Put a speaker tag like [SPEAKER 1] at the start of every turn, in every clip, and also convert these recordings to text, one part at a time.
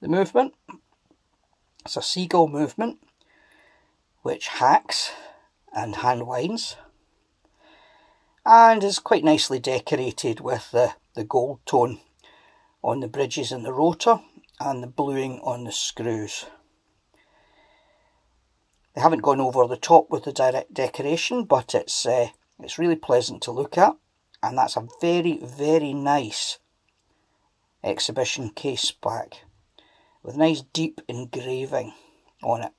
[SPEAKER 1] the movement. It's a seagull movement which hacks and hand winds and is quite nicely decorated with the, the gold tone on the bridges and the rotor and the bluing on the screws. They haven't gone over the top with the direct decoration but it's uh, it's really pleasant to look at and that's a very very nice exhibition case back with nice deep engraving on it.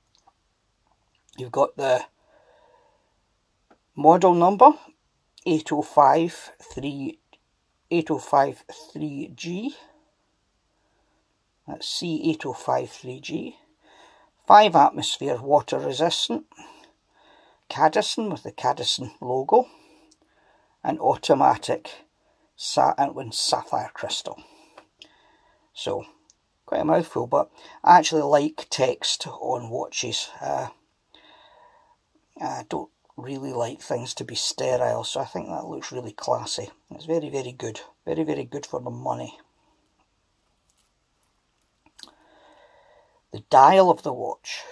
[SPEAKER 1] You've got the model number 8053 8053G that's C8053G 5 atmosphere water resistant. Cadisen with the Cadisen logo. And automatic and sapphire crystal. So quite a mouthful but I actually like text on watches. Uh, I don't really like things to be sterile so I think that looks really classy. It's very very good. Very very good for the money. The dial of the watch.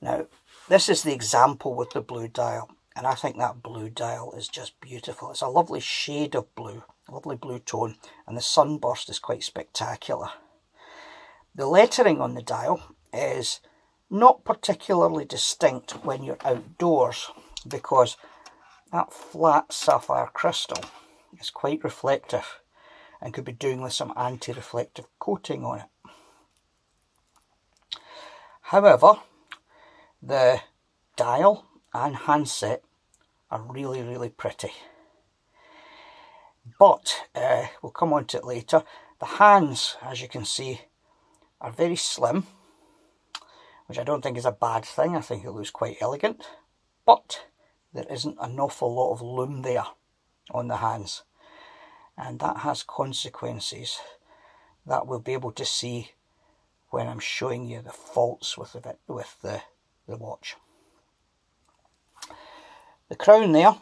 [SPEAKER 1] Now this is the example with the blue dial and I think that blue dial is just beautiful. It's a lovely shade of blue lovely blue tone and the sunburst is quite spectacular the lettering on the dial is not particularly distinct when you're outdoors because that flat sapphire crystal is quite reflective and could be doing with some anti-reflective coating on it. However, the dial and handset are really, really pretty. But, uh, we'll come on to it later, the hands, as you can see, are very slim which I don't think is a bad thing. I think it looks quite elegant, but there isn't an awful lot of lume there on the hands, and that has consequences that we'll be able to see when I'm showing you the faults with the with the, the watch. The crown there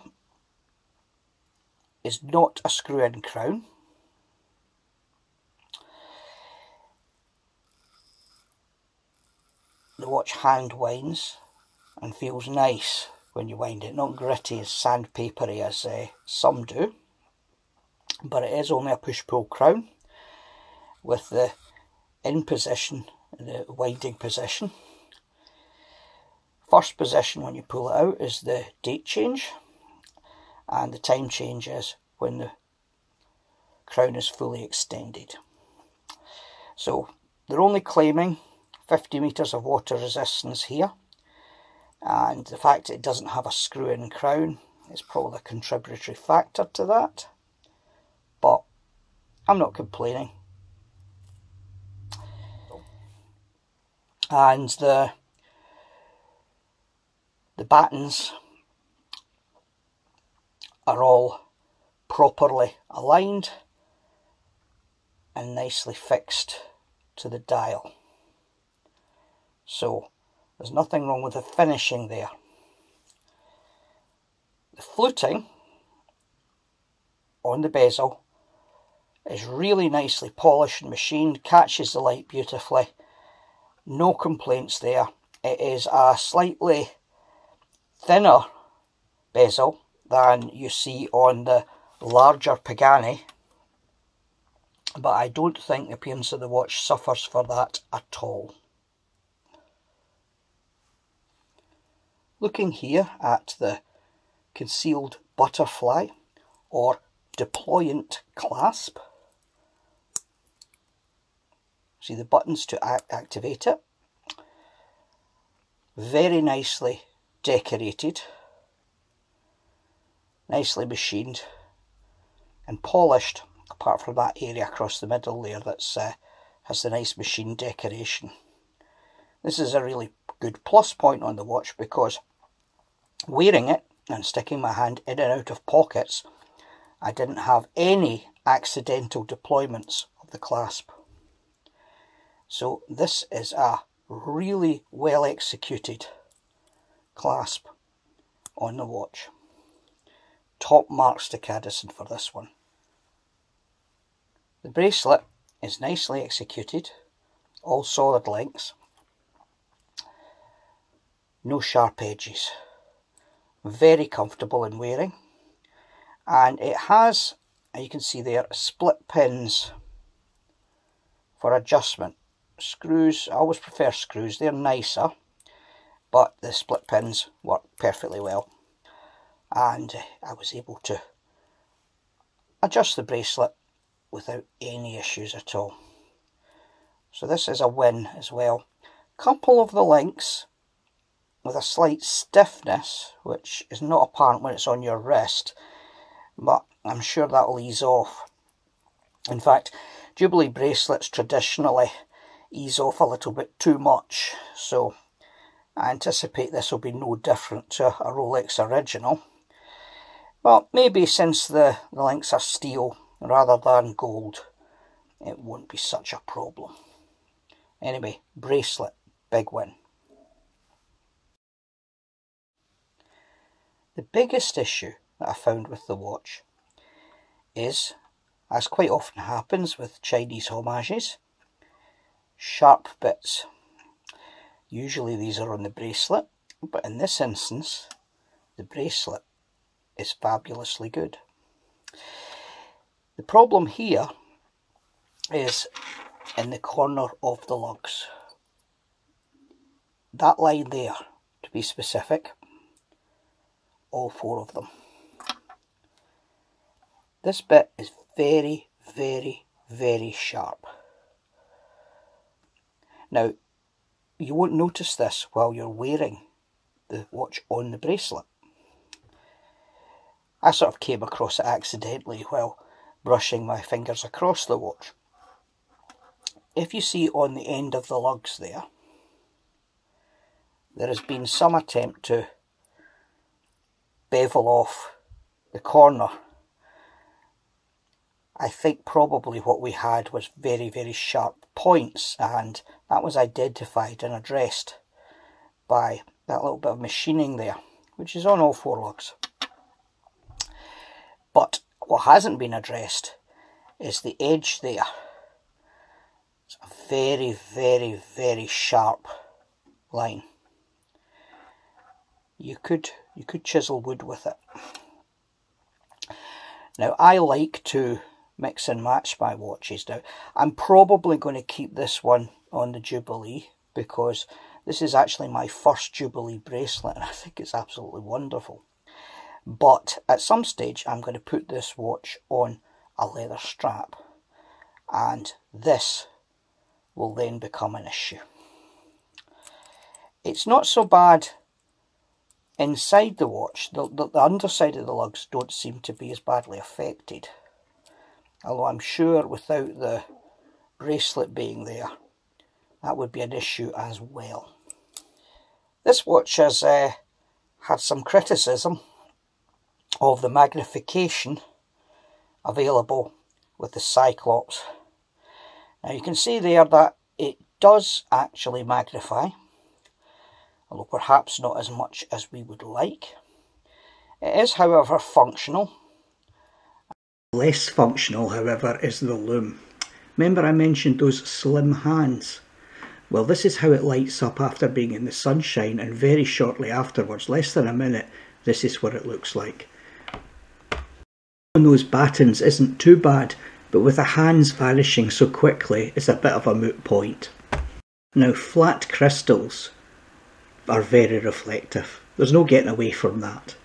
[SPEAKER 1] is not a screw-in crown. the watch hand winds and feels nice when you wind it. Not gritty as sandpapery as uh, some do. But it is only a push-pull crown with the in position, and the winding position. First position when you pull it out is the date change and the time changes when the crown is fully extended. So they're only claiming 50 metres of water resistance here and the fact it doesn't have a screw-in crown is probably a contributory factor to that but I'm not complaining and the the batons are all properly aligned and nicely fixed to the dial so there's nothing wrong with the finishing there. The fluting on the bezel is really nicely polished and machined, catches the light beautifully. No complaints there. It is a slightly thinner bezel than you see on the larger Pagani but I don't think the appearance of the watch suffers for that at all. Looking here at the concealed butterfly or deployant clasp. See the buttons to act activate it. Very nicely decorated, nicely machined and polished apart from that area across the middle there that's uh, has the nice machine decoration. This is a really good plus point on the watch because wearing it and sticking my hand in and out of pockets, I didn't have any accidental deployments of the clasp. So this is a really well executed clasp on the watch. Top marks to Cadisen for this one. The bracelet is nicely executed, all solid lengths, no sharp edges, very comfortable in wearing, and it has, you can see there, split pins for adjustment. Screws, I always prefer screws, they're nicer, but the split pins work perfectly well. And eh, I was able to adjust the bracelet without any issues at all. So this is a win as well. Couple of the links with a slight stiffness, which is not apparent when it's on your wrist, but I'm sure that'll ease off. In fact, Jubilee bracelets traditionally ease off a little bit too much, so I anticipate this will be no different to a Rolex original. But maybe since the, the links are steel rather than gold, it won't be such a problem. Anyway, bracelet, big win. The biggest issue that I found with the watch is, as quite often happens with Chinese homages, sharp bits. Usually these are on the bracelet, but in this instance, the bracelet is fabulously good. The problem here is in the corner of the lugs. That line there, to be specific, all four of them. This bit is very, very, very sharp. Now, you won't notice this while you're wearing the watch on the bracelet. I sort of came across it accidentally while brushing my fingers across the watch. If you see on the end of the lugs there, there has been some attempt to bevel off the corner. I think probably what we had was very, very sharp points and that was identified and addressed by that little bit of machining there, which is on all four lugs. But what hasn't been addressed is the edge there. It's a very, very, very sharp line. You could you could chisel wood with it. Now I like to mix and match my watches. Now I'm probably going to keep this one on the Jubilee because this is actually my first Jubilee bracelet and I think it's absolutely wonderful. But at some stage I'm going to put this watch on a leather strap and this will then become an issue. It's not so bad Inside the watch, the, the, the underside of the lugs don't seem to be as badly affected. Although I'm sure without the bracelet being there, that would be an issue as well. This watch has uh, had some criticism of the magnification available with the Cyclops. Now you can see there that it does actually magnify although perhaps not as much as we would like. It is, however, functional. Less functional, however, is the lume. Remember I mentioned those slim hands? Well, this is how it lights up after being in the sunshine and very shortly afterwards, less than a minute, this is what it looks like. On those batons isn't too bad, but with the hands vanishing so quickly, it's a bit of a moot point. Now flat crystals are very reflective. There's no getting away from that.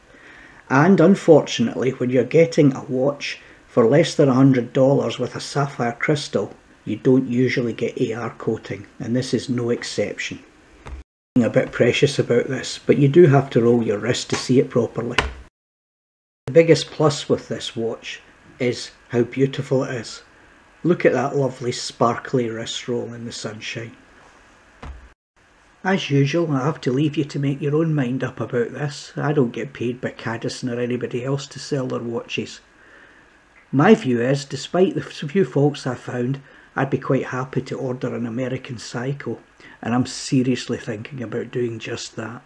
[SPEAKER 1] And unfortunately, when you're getting a watch for less than $100 with a sapphire crystal, you don't usually get AR coating, and this is no exception. I'm a bit precious about this, but you do have to roll your wrist to see it properly. Biggest plus with this watch is how beautiful it is. Look at that lovely sparkly wrist roll in the sunshine. As usual, I have to leave you to make your own mind up about this. I don't get paid by Cadisen or anybody else to sell their watches. My view is, despite the few faults I've found, I'd be quite happy to order an American Psycho, and I'm seriously thinking about doing just that.